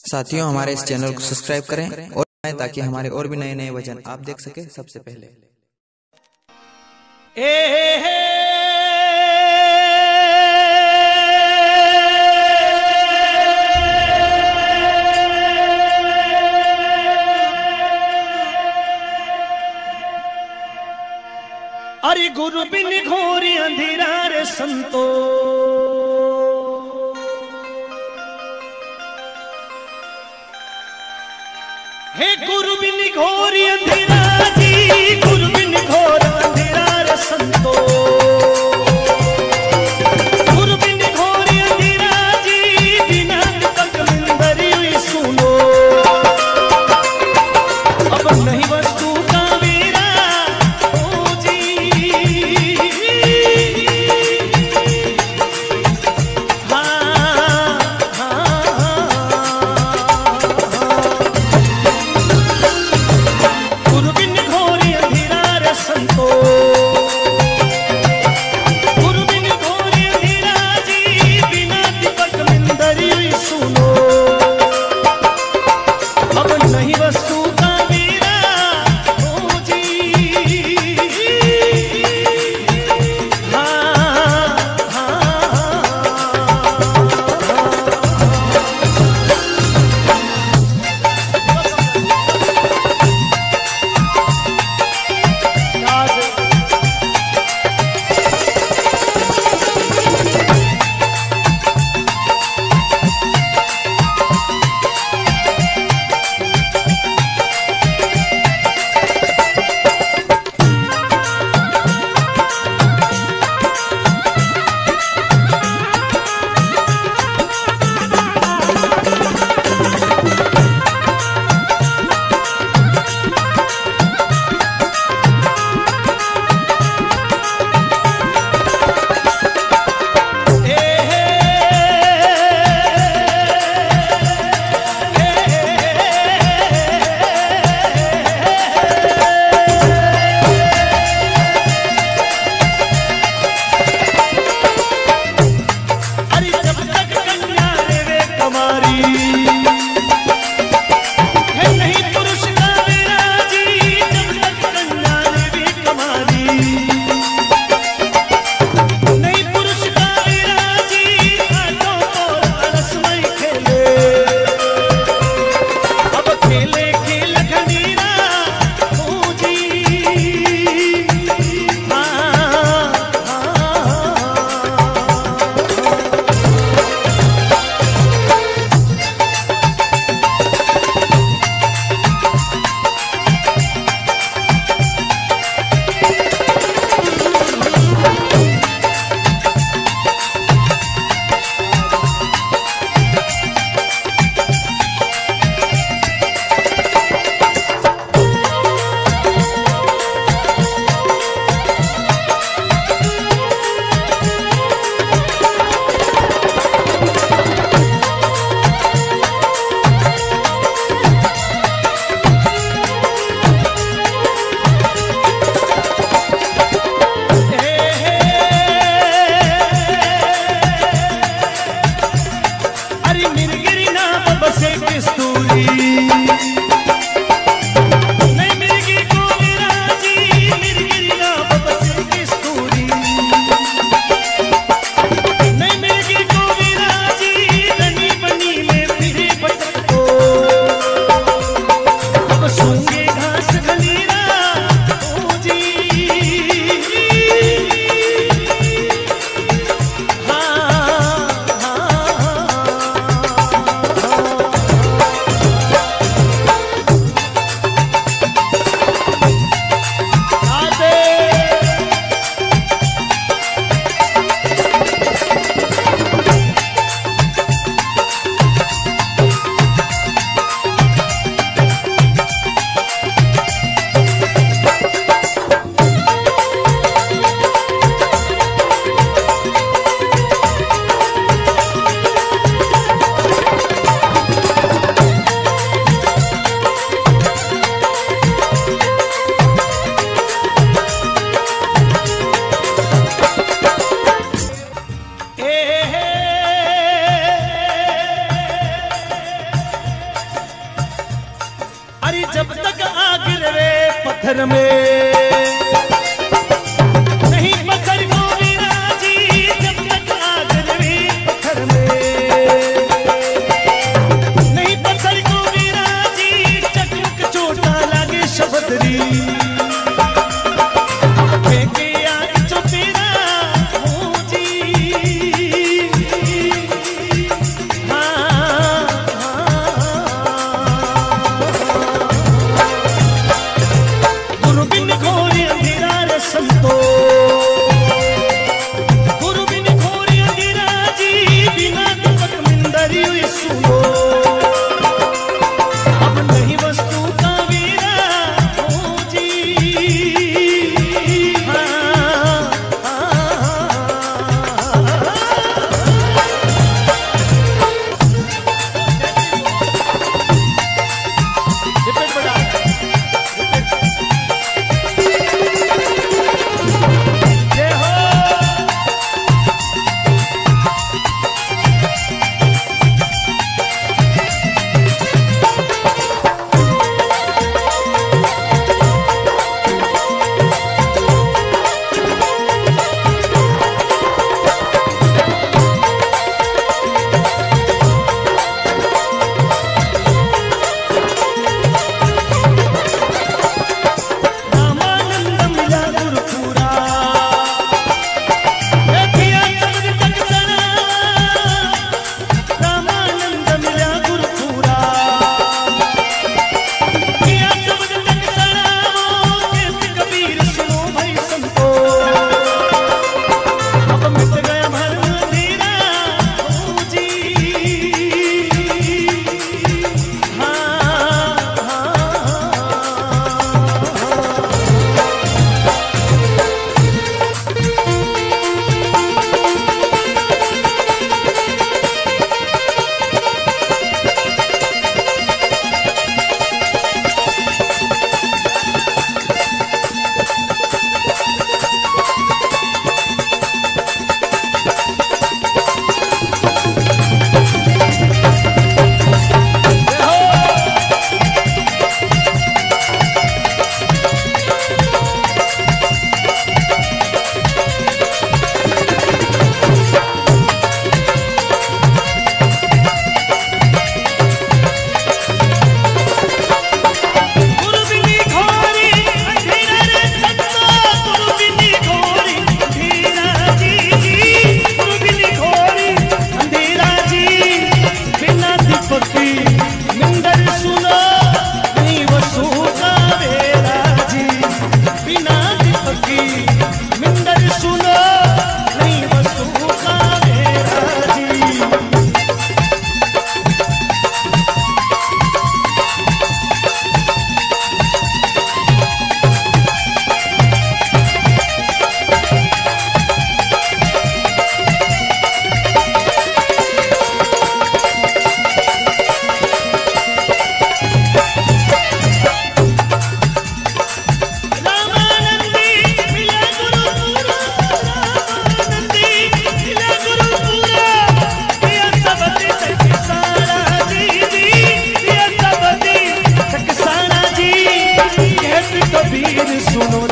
साथियों हमारे इस चैनल को सब्सक्राइब करें और ताकि हमारे और भी नए नए वज़न आप देख सके सबसे पहले। अरे गुरु बिन घोरी अंधेरा रे संतो गोरी 是我。सुनो